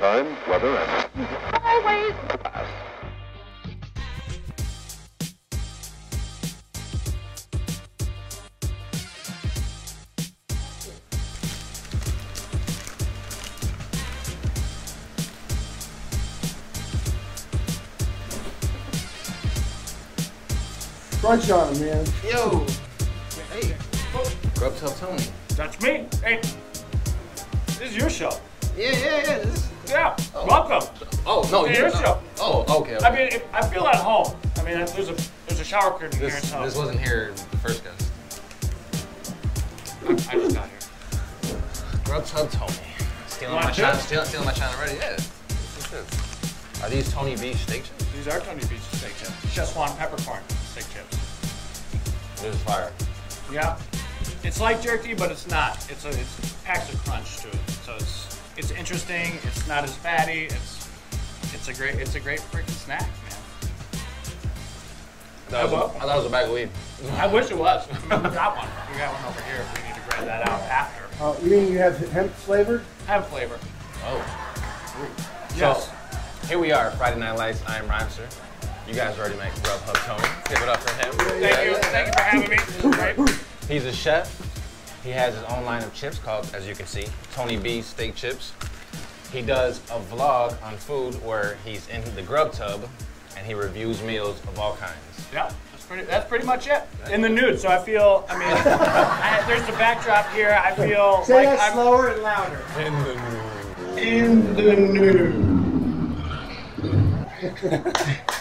time, weather, and Always. class. Crunch on him, man. Yo. Hey. Grub Tub Tony. That's me. Hey, this is your show. Yeah, yeah, yeah. This, Yeah, Oh. welcome. oh no, Hey, you're your show. Oh, okay. okay. I mean, if, I feel at home. I mean, there's a there's a shower curtain here, this, so this wasn't here the first guest. I just got here. Grub Tub Tony. Stealing my to? shine. Stealing, stealing my shine already. Yeah. Are these Tony B's steak chips? These are Tony B's steak chips. Szechuan peppercorn steak chips. This is fire. Yeah, it's like jerky, but it's not. It's a it's packs a crunch to it, so it's it's interesting. It's not as fatty. It's it's a great it's a great freaking snack, man. I thought, it was, I thought it was a bag of weed. I wish it was. I mean, we got one. We got one over here. If we need to grab that out after. Uh, you mean you have hemp flavored? Hemp flavor. Oh. Yes. Here we are, Friday Night Lights. I am Rhymster. You guys already make Grub Tub Tony. Give it up for him. Thank you. Thank you for having me. This is great. He's a chef. He has his own line of chips called, as you can see, Tony B Steak Chips. He does a vlog on food where he's in the grub tub and he reviews meals of all kinds. Yeah, that's pretty. That's pretty much it. In the nude, so I feel. I mean, I, there's the backdrop here. I feel Say like that I'm slower and louder. In the nude. in the nude.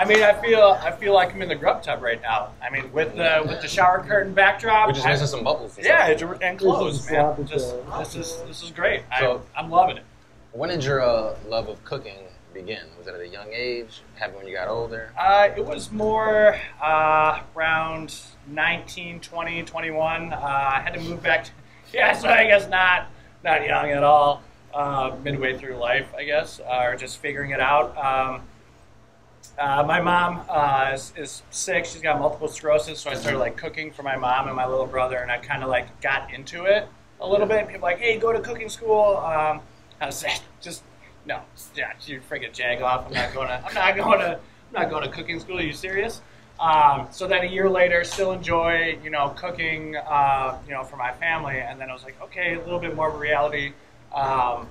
I mean, I feel. I feel like I'm in the grub tub right now. I mean, with the with the shower curtain backdrop. We're just I- missing some bubbles. and Yeah, stuff. it's, and clothes, This is man. Just, this is this is great. So- I, I'm loving it. When did your uh, love of cooking begin? Was it at a young age? Happened when you got older? Uh, it was more uh, around 19, 20, 21. Uh, I had to move back. To, yeah, so I guess not not young at all. Uh, midway through life, I guess, uh, or just figuring it out. Um, uh, my mom uh, is, is sick. She's got multiple sclerosis, so I started like cooking for my mom and my little brother, and I kind of like got into it a little bit. People like, hey, go to cooking school. Um, I was like, just no, yeah, you freaking jag off. I'm not going to. I'm not going to. I'm not going to cooking school. Are you serious? Um, so then a year later, still enjoy, you know, cooking, uh, you know, for my family. And then I was like, okay, a little bit more of a reality um,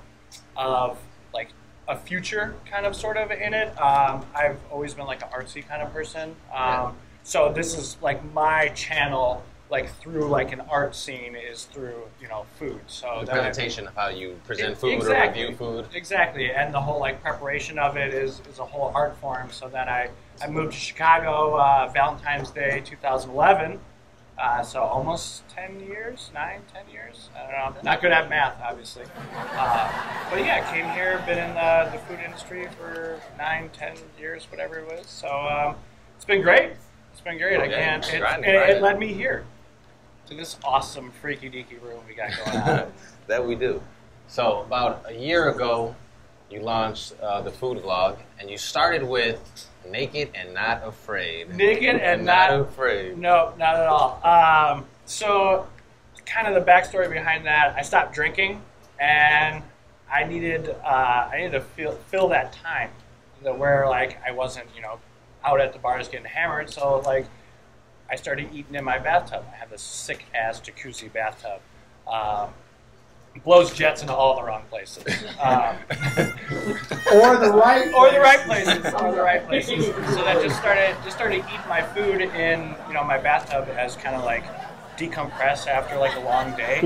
of like a future kind of sort of in it. Um, I've always been like an artsy kind of person. Um, so this is like my channel, like through like an art scene is through, you know, food. So The presentation of how you present E- food exactly. or review food. Exactly, and the whole like preparation of it is, is a whole art form. So then I, I moved to Chicago uh, Valentine's Day 2011. Uh, so almost 10 years, nine, 10 years. I don't know. Not good at math, obviously. Uh, but yeah, came here, been in the, the food industry for nine, 10 years, whatever it was. So um, it's been great. It's been great. I can't. It, grinding, it, it led me here to this awesome freaky deaky room we got going on. that we do. So about a year ago, you launched uh, the food vlog, and you started with naked and not afraid. Naked and not afraid. No, not at all. Um, so, kind of the backstory behind that, I stopped drinking, and I needed uh, I needed to fill, fill that time that where like I wasn't you know out at the bars getting hammered. So like I started eating in my bathtub. I have this sick ass jacuzzi bathtub. Um, blows jets into all the wrong places. Um, Or the right. or the right places, or the right places. So that just started just started eating my food in you know my bathtub as kind of like decompress after like a long day,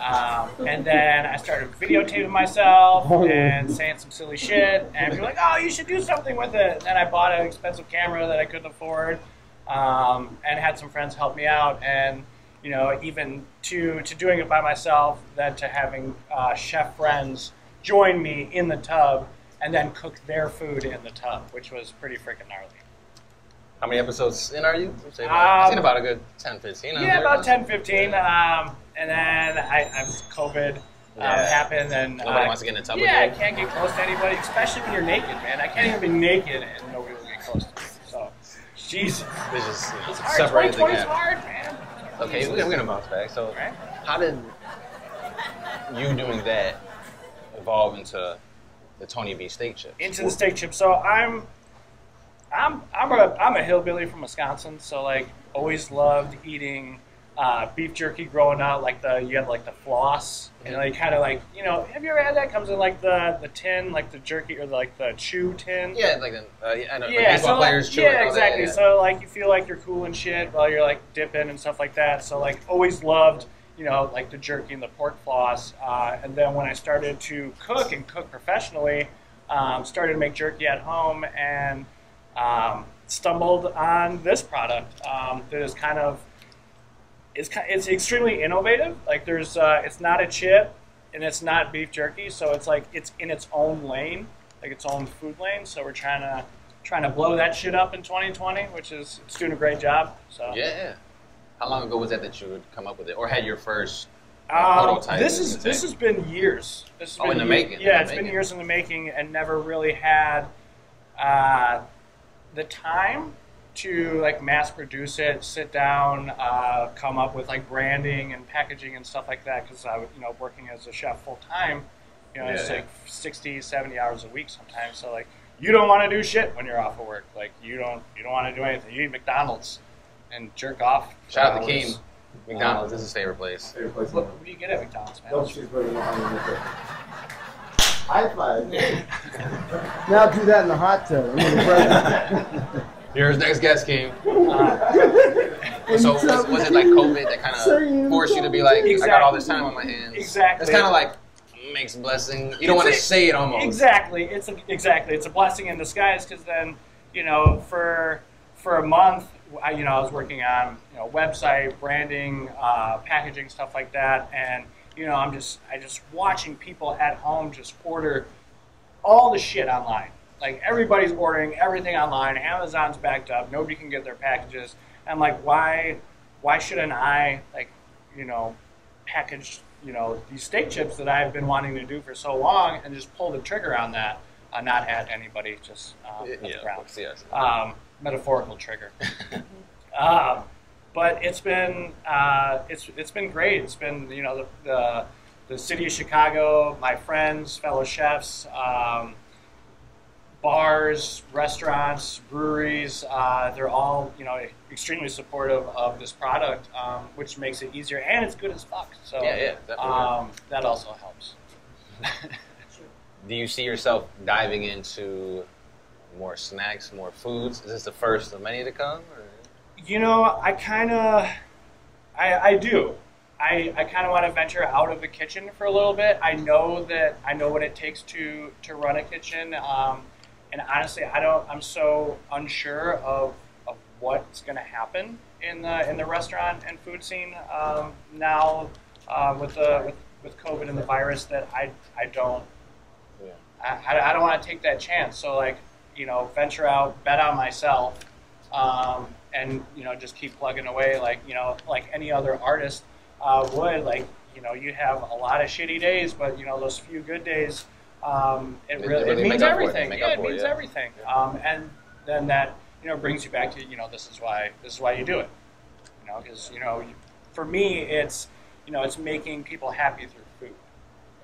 um, and then I started videotaping myself and saying some silly shit, and people were like, oh, you should do something with it. And then I bought an expensive camera that I couldn't afford, um, and had some friends help me out, and you know even to to doing it by myself, then to having uh, chef friends join me in the tub and then cook their food in the tub, which was pretty freaking gnarly. How many episodes in are you? I've seen Um, about a good 10, 15. Yeah, about 10, 15. Um, and then I, I COVID um, Yeah. happened, and Nobody uh, wants to get in the tub Yeah, I with you. can't get close to anybody, especially when you're naked, man. I can't even be naked and nobody will get close to me. So, Jesus, It's just it's hard. separate the 2020 is hard, man. Okay, we're gonna, bounce back. So, how did you doing that evolve into the Tony B steak chip? into the steak chip. So I'm, I'm, I'm a, I'm a hillbilly from Wisconsin. So like, always loved eating uh, beef jerky growing up. Like the you had like the floss, and like kind of like you know, have you ever had that? Comes in like the the tin, like the jerky or like the chew tin. yeah, like the uh, I know, like Yeah, baseball so players like, chew it yeah, all that, exactly. yeah. So like you feel like you're cool and shit while you're like dipping and stuff like that. So like always loved, you know, like the jerky and the pork floss. Uh, and then when I started to cook and cook professionally, um, started to make jerky at home and um, stumbled on this product um, that is kind of it's it's extremely innovative. Like there's uh, it's not a chip and it's not beef jerky, so it's like it's in its own lane, like its own food lane. So we're trying to trying to blow that shit up in 2020, which is it's doing a great job. So yeah, yeah. How long ago was that that you would come up with it, or had your first? Um, prototype this is this has been years. This has Oh, been in the ye- making, Yeah, it's been years in the making, and never really had uh, the time to like mass produce it, sit down, uh, come up with like branding and packaging and stuff like that. Because I, was, you know, working as a chef full time, you know, it's Yeah. like 60, 70 hours a week sometimes. So like, you don't want to do shit when you're off of work. Like you don't you don't want to do anything. You eat McDonald's and jerk off. Shout out to. Keem. McDonald's is his favorite place. Favorite place What, what do you get at McDonald's, man? the world. Cheeseburger behind the nickel. High five. now do that in the hot tub. I'm gonna press- Here's next guest, Keem. Uh, So was, was it like COVID that kind of forced you to be like, I got all this time on my hands? Exactly. It's kind of like makes a blessing. You don't want to say it almost. Exactly. It's a, exactly. It's a blessing in disguise because then, you know, for for a month, I, you know, I was working on you know website branding, uh, packaging, stuff like that, and you know, I'm just I just watching people at home just order all the shit online. Like everybody's ordering everything online. Amazon's backed up. Nobody can get their packages. I'm like, why? Why shouldn't I like, you know, package you know these steak chips that I've been wanting to do for so long and just pull the trigger on that, uh, not at anybody, just uh, Yeah, at the yeah, ground. yes. Um, metaphorical trigger. um, but it's been uh, it's it's been great. It's been you know the, the the city of Chicago, my friends, fellow chefs, um, bars, restaurants, breweries. Uh, they're all you know extremely supportive of this product, um, which makes it easier and it's good as fuck. So Yeah, yeah, definitely. um, that also helps. Do you see yourself diving into more snacks, more foods? Is this the first of many to come? Or? You know, I kind of, I, I do. I, I kind of want to venture out of the kitchen for a little bit. I know that I know what it takes to to run a kitchen, um, and honestly, I don't. I'm so unsure of of what's going to happen in the in the restaurant and food scene um, now uh, with the with, with COVID and the virus that I I don't Yeah. I, I- I don't want to take that chance. So like, you know, venture out, bet on myself, um, and you know, just keep plugging away. Like you know, like any other artist uh, would. Like you know, you have a lot of shitty days, but you know, those few good days, um, it, really, it really means make up for it. everything. Yeah, it for it, means yeah. everything. Um, and then that you know brings you back to you know, this is why this is why you do it. You know, because you know, for me, it's you know, it's making people happy through food.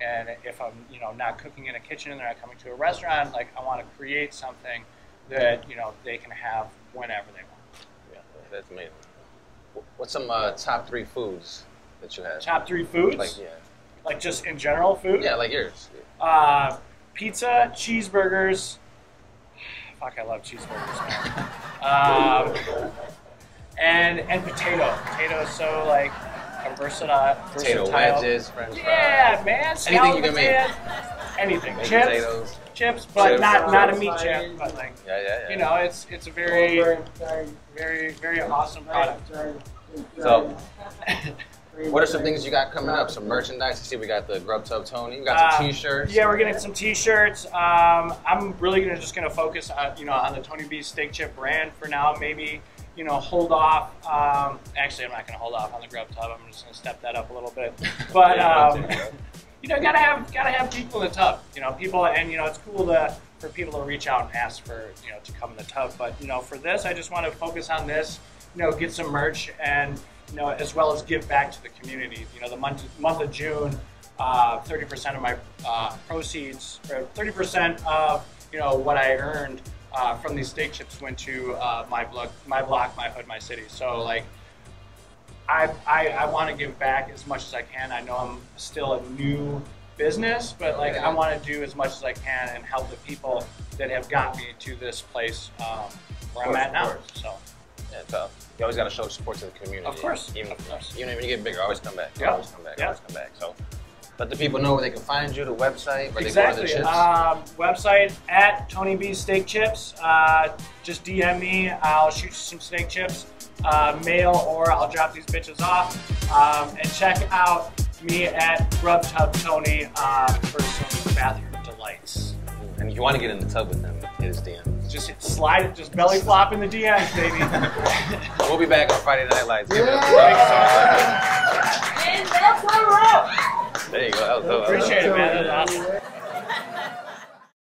And if I'm, you know, not cooking in a kitchen and they're not coming to a restaurant, like I want to create something that you know they can have whenever they want. Yeah, that's amazing. Wh- What's some uh, top three foods that you have? Top three foods, Like like, just in general food. yeah, like yours. Uh, pizza, cheeseburgers. Fuck, I love cheeseburgers, um, and and potato. Potato is so like a versatile. Potato versatile. wedges, French fries. Yeah, man. Anything you can make. Anything. Baked Chips. potatoes. chips, but Chips. not not a meat chip, but like Yeah, yeah, yeah. you know, it's it's a very very very awesome product. So, what are some things you got coming up? Some merchandise. I see we got the Grub Tub Tony. We got some Uh, T-shirts. Yeah, we're getting some T-shirts. Um, I'm really gonna just gonna focus on you know on the Tony B steak chip brand for now. Maybe you know hold off. Um, actually, I'm not gonna hold off on the Grub Tub. I'm just gonna step that up a little bit. But Yeah, um, you know, gotta have gotta have people in the tub. You know, people, and you know, it's cool to for people to reach out and ask for you know to come in the tub. But you know, for this, I just want to focus on this. You know, get some merch and you know, as well as give back to the community. You know, the month month of June. uh, 30% of my uh, proceeds, or 30% of you know what I earned uh, from these steak chips went to uh, my block, my block, my hood, my city. So like, I I, I want to give back as much as I can. I know I'm still a new business, but like I want to do as much as I can and help the people that have got me to this place um, where I'm at now. You always got to show support to the community. Of course, Even, of course. even when you get bigger, always come back. Yeah. Always come back. Yeah. Always come back. So let the people know where they can find you, the website, where exactly. they go to the chips. Um, website at Tony B Steak Chips. Uh, just DM me. I'll shoot you some steak chips, uh, mail, or I'll drop these bitches off. Um, and check out me at Grub Tub Tony uh, for some bathroom. And if you want to get in the tub with them, hit his DM. Just slide it, just belly flop in the DMs, baby. We'll be back on Friday Night Lights. Give it up. Yeah. There you go. That was dope. That was Appreciate it, man. That was awesome.